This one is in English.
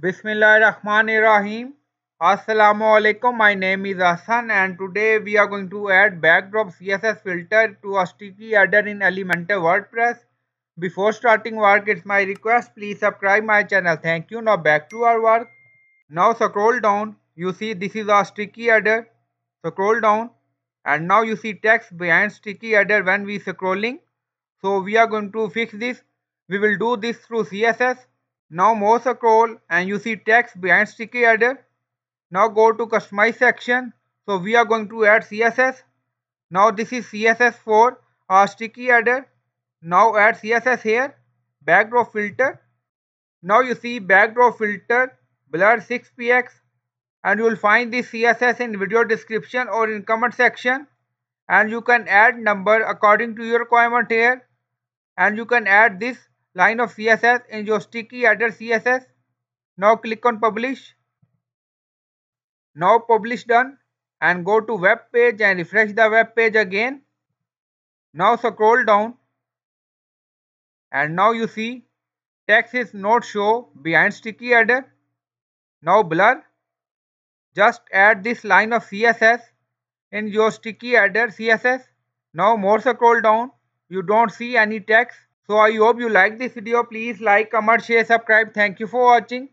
Bismillahirrahmanirrahim. Assalamu alaikum. My name is Hassan and today we are going to add backdrop CSS filter to a sticky header in Elementor WordPress. Before starting work, it's my request please subscribe my channel. Thank you. Now back to our work. Now scroll down. You see this is a sticky header. Scroll down and now you see text behind sticky header when we scrolling. So we are going to fix this. We will do this through CSS. Now more scroll and you see text behind sticky header. Now go to customize section. So we are going to add CSS. Now this is CSS for our sticky header. Now add CSS here. Backdrop filter. Now you see backdrop filter blur 6px and you will find this CSS in video description or in comment section and you can add number according to your requirement here and you can add this line of CSS in your sticky header CSS. Now click on publish. Now publish done and go to web page and refresh the web page again. Now scroll down and now you see text is not show behind sticky header. Now blur. Just add this line of CSS in your sticky header CSS. Now more scroll down. You don't see any text. So I hope you like this video. Please like, comment, share, subscribe. Thank you for watching.